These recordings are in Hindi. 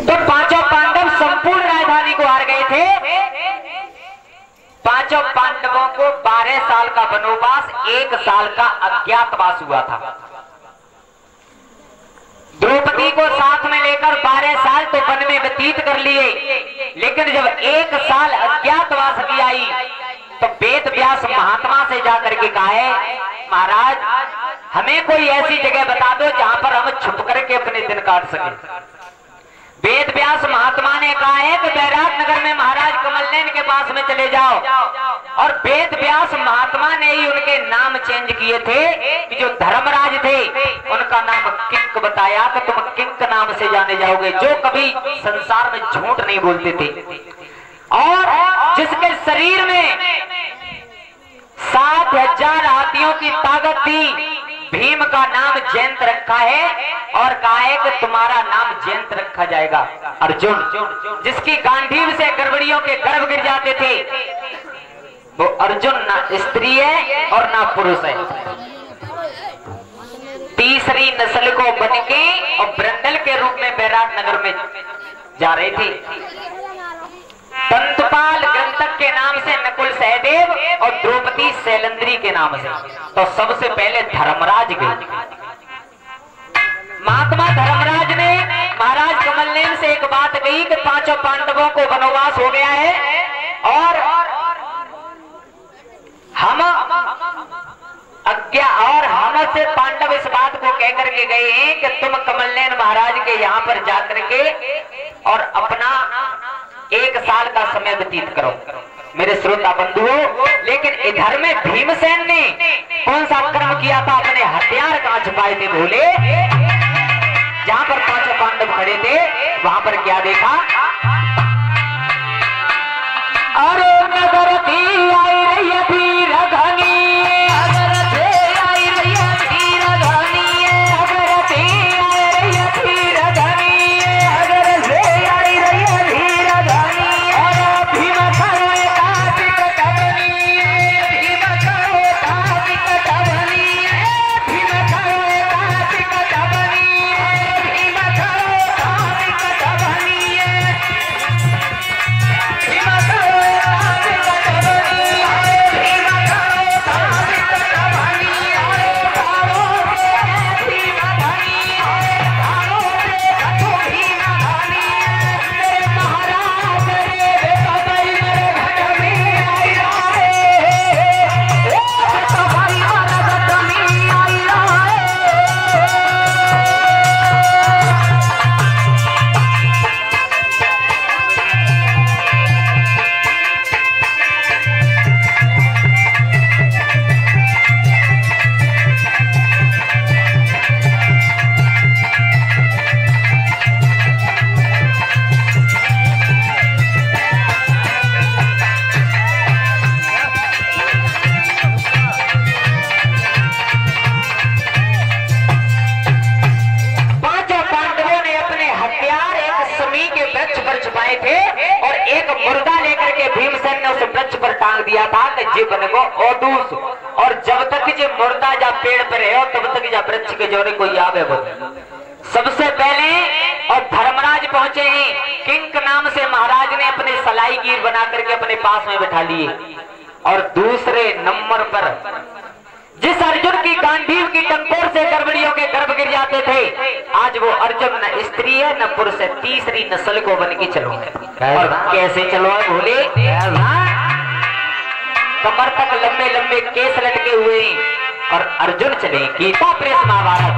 तो पाँचों पांडव संपूर्ण राजधानी को हार गए थे। पाँचों पांडवों को बारह साल का वनोवास, एक साल का अज्ञातवास हुआ था। द्रौपदी को साथ में लेकर बारह साल तो वन में व्यतीत कर लिए, लेकिन जब एक साल अज्ञातवास की आई तो वेद व्यास महात्मा से जाकर के कहा है, महाराज, हमें कोई ऐसी जगह बता दो जहाँ पर हम छुप करके अपने दिन काट सके। वेद व्यास महात्मा ने कहा है कि बैराट नगर में महाराज कमलनैन के पास में चले जाओ। और वेद व्यास महात्मा ने ही उनके नाम चेंज किए थे कि जो धर्मराज थे, उनका नाम किंक बताया कि तुम किंक नाम से जाने जाओगे, जो कभी संसार में झूठ नहीं बोलते थे। और जिसके शरीर में सात हज़ार हाथियों की ताकत थी भीम का नाम जयंत रखा है और कहा है कि तुम्हारा नाम जयंत रखा जाएगा। अर्जुन, जिसकी गांधीव से गड़बड़ियों के गर्भ गिर जाते थे, वो अर्जुन ना स्त्री है और ना पुरुष है। तीसरी नस्ल को बन के और ब्रंडल के रूप में बैराट नगर में जा रहे थे। पंतपाल ग्रंथक के नाम से नकुल सहदेव और द्रौपदी शैलेंद्री के नाम से तो सबसे पहले धर्मराज गए। महात्मा धर्मराज ने महाराज कमलनैन से एक बात कही कि पाँचों पांडवों को वनवास हो गया है और हम अज्ञा और हमसे पांडव इस बात को कह करके गए हैं कि तुम कमलनैन महाराज के यहाँ पर जाकर के और अपना एक साल का समय व्यतीत करो। मेरे श्रोता बंधुओं, लेकिन इधर में भीमसेन ने कौन सा कर्म किया था? अपने हथियार कहा छुपाए थे भोले। जहाँ पर पाँचों पांडव खड़े थे, वहाँ पर क्या देखा? हथियार एक समी के वृक्ष पर छुपाए थे और एक मुर्दा लेकर के भीमसेन ने उस वृक्ष पर टांग दिया था कि जीवन को ओडूस। और जब तक जे मुर्दा जा पेड़ पर है तब तक जा वृक्ष के जोरे कोई आवे बोल सबसे पहले और धर्मराज पहुँचे हैं। किंक नाम से महाराज ने अपने सलाई गिर बना करके अपने पास में बैठा लिए। और दूसरे नंबर पर जिस अर्जुन की गांधीव की टंकोर से गड़बड़ियों के गर्भ गिर जाते थे। आज वो अर्जुन न स्त्री है न पुरुष है। तीसरी नस्ल को बन के चलो। और कैसे चलो है भोले? कमर तक लंबे लंबे केस लटके हुए और अर्जुन चले गीता प्रेस महाभारत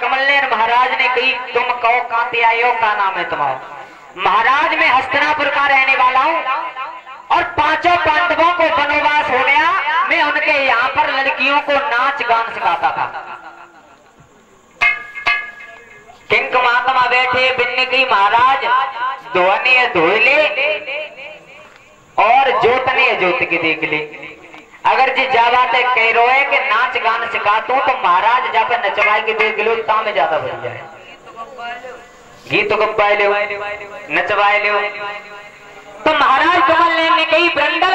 कमलनेर महाराज ने कही, तुम कहो कांते आए हो का नाम है तुम्हारा? महाराज मैं हस्तनापुर का रहने वाला हूँ और पाँचों पांडवों को वनवास हो गया। मैं उनके यहाँ पर लड़कियों को नाच, गान सिखाता था। किंक महात्मा बैठे बिन्न की महाराज धोने धोले और जोतने जोत के देख ले। अगर जी जावा ते कह रो है कि नाच गान सिखा तू तो महाराज जब नचवाए के देख लो ता में ज़्यादा बन जाए। गीत गप्पाए लो, नचवाए लो। तो महाराज कमल ने कही ब्रंडल